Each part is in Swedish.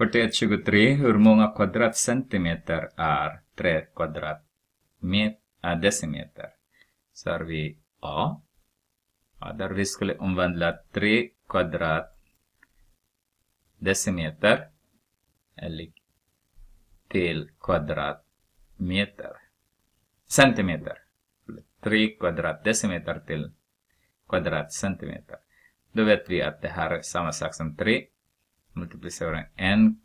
4123. Hur många kvadratcentimeter är 3 kvadratdecimeter? Äh, Så har vi A. Ja, där vi skulle omvandla 3 kvadratdecimeter till kvadratmeter. Centimeter. 3 kvadratdecimeter till kvadratcentimeter. Då vet vi att det här är samma sak som 3 multiplicerar med en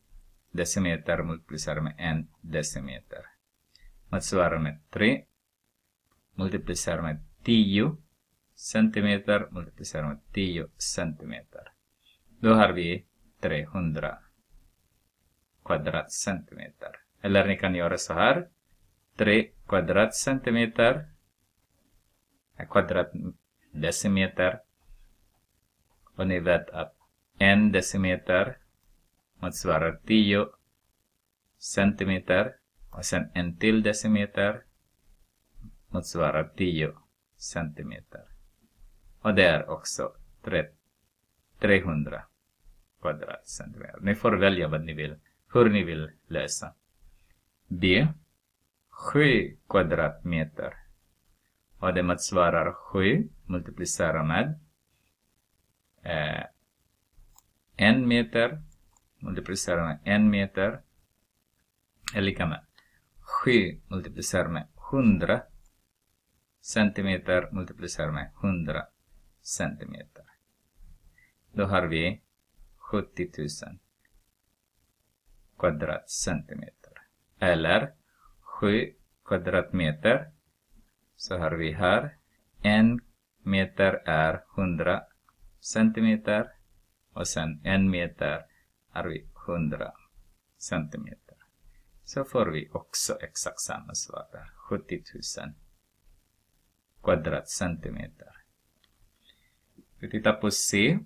decimeter multiplicerar med en decimeter. Motsvarar med 3 multiplicerar med 10 centimeter multiplicerar med 10 centimeter. Då har vi 300 kvadratcentimeter. Eller ni kan göra så här. 3 kvadratcentimeter eh, kvadratdecimeter. Och ni vet att en decimeter motsvarar 10 centimeter och sen en till decimeter motsvarar 10 centimeter. Och det är också 300 kvadratcentimeter. Ni får välja vad ni vill, hur ni vill lösa. B. 7 kvadratmeter. Och det motsvarar 7 multiplicerat med eh, en meter multiplicerat med en meter är lika med 7 multiplicerat med 100 centimeter multiplicerat med 100 centimeter. Då har vi 70 000 kvadratcentimeter. Eller 7 kvadratmeter så har vi här en meter är 100 centimeter och sen en meter har vi 100 centimeter. Så får vi också exakt samma svar där, 70 000 kvadratcentimeter. Vi tittar på C.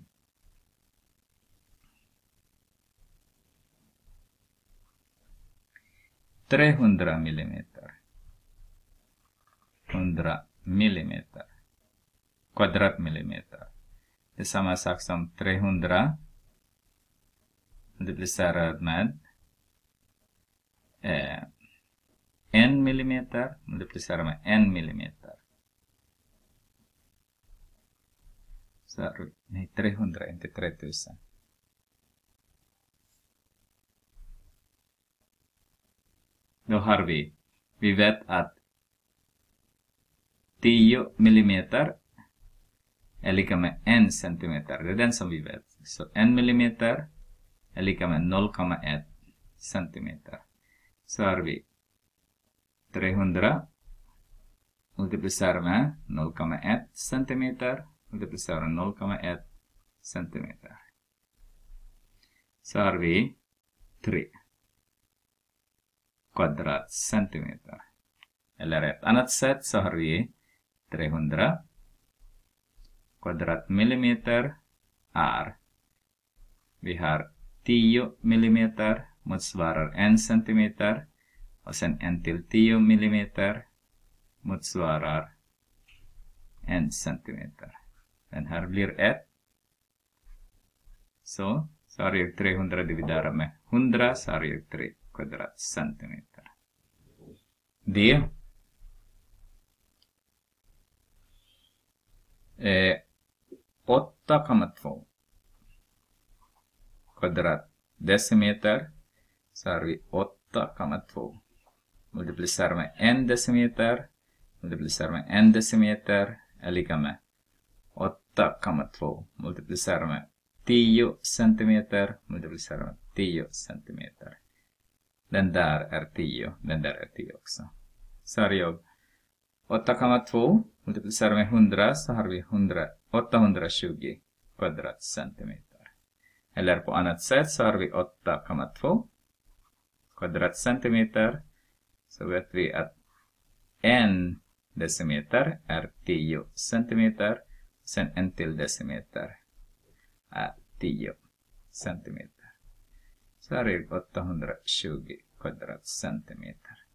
Trehundra millimeter. 100 millimeter. Kvadratmillimeter. Det är samma sak som 300 multiplicerat med eh, 1 millimeter multiplicerat med 1 millimeter. Så nej, 300, inte 3000. Då har vi, vi vet att 10 millimeter är lika med 1 centimeter. Det är den som vi vet. Så 1 millimeter är lika med 0,1 centimeter. Så har vi 300 multiplicerar med 0,1 centimeter multiplicerar med 0,1 centimeter. Så har vi 3 kvadratcentimeter. Eller ett annat sätt så har vi 300 kvadratmillimeter är vi har 10 millimeter motsvarar 1 centimeter och sen en till 10 millimeter motsvarar 1 centimeter. Den här blir 1. Så, så har jag 300 dividerat med 100 så har jag 3 kvadratcentimeter. Det eh, 8,2 kvadratdecimeter så har vi 8,2 multiplicerar med 1 decimeter multiplicerar med 1 decimeter är lika med 8,2 multiplicerar med 10 centimeter multiplicerar med 10 centimeter. Den där är 10, den där är 10 också. Så har jag 8,2 multiplicerar med 100 så har vi 100, 820 kvadratcentimeter. Eller på annat sätt så har vi 8,2 kvadratcentimeter. Så vet vi att en decimeter är 10 centimeter. Sen en till decimeter är 10 centimeter. Så här är 820 kvadratcentimeter.